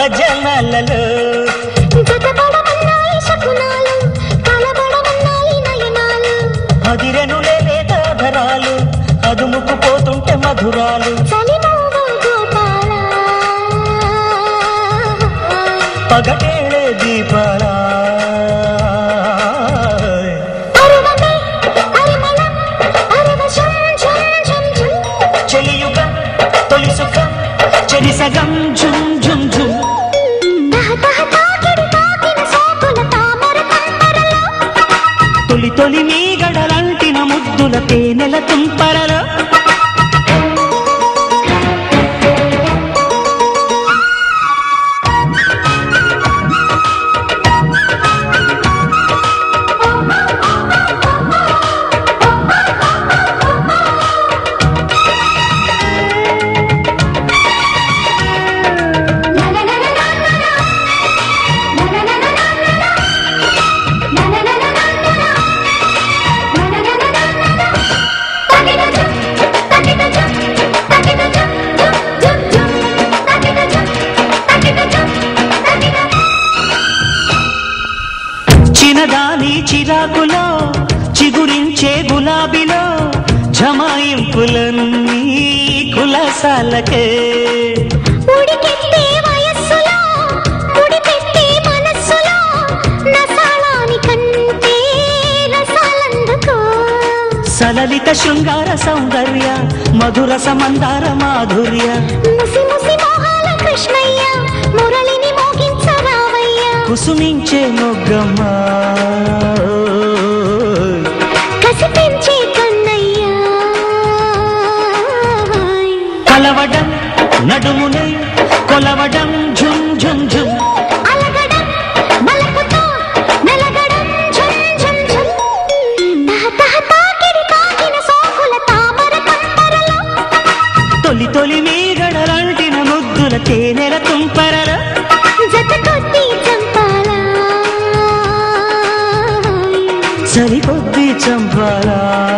భజనలలో. అదిరెనులే నేతాధరాలు అదుముకు పోతుంటే మధురాలు. తొలి తొలి మీ గడలంటిన ముద్దుల తేనెల తుంపరలో చిన్నదాని చిరాకులో చిగురించే గులాబీలో జమాయింపులన్నీ కులసాలకే. సలలిత శృంగార సౌందర్య మధుర సమందార మాధుర్య. ముసి ముసి మోహాల కృష్ణయ్య కుసుమించే మొగ్గమ్మ. కసిపించే కన్నయ్యా. కలవడం నడుమునే కొలవడం ఝుమ్ ఝుమ్ ఝుమ్ తొలి తొలి మీ గడలంటిన ముద్దుల తేనెల తుంపరలో. సరికొద్ది చంపాలా.